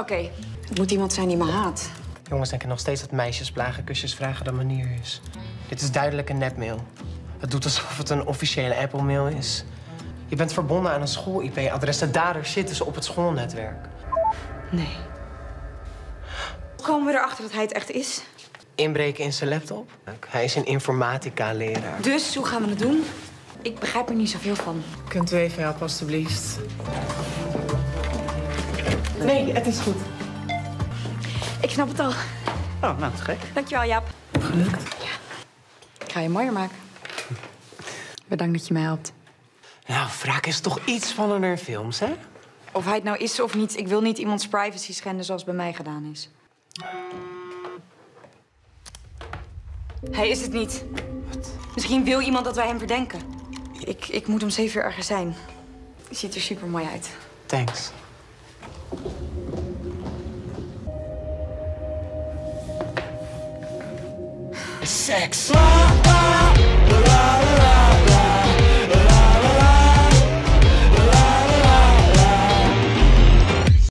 Oké, het moet iemand zijn die me haat. Jongens denken nog steeds dat meisjes plagenkusjes vragen de manier is. Dit is duidelijk een nepmail. Het doet alsof het een officiële Apple-mail is. Je bent verbonden aan een school-IP-adres. De dader zitten ze op het schoolnetwerk. Nee. Hoe komen we erachter dat hij het echt is? Inbreken in zijn laptop. Hij is een informatica-leraar. Dus, hoe gaan we het doen? Ik begrijp er niet zoveel van. Kunt u even helpen, alstublieft? Nee, het is goed. Ik snap het al. Oh, nou, te gek. Dankjewel, Jaap. Gelukt. Ik ga je mooier maken. Bedankt dat je mij helpt. Nou, wraak is toch iets spannender in films, hè? Of hij het nou is of niet, ik wil niet iemands privacy schenden zoals bij mij gedaan is. Hij is het niet. Misschien wil iemand dat wij hem verdenken. Ik, ik moet om zeven uur ergens zijn. Hij ziet er super mooi uit. Thanks. sex.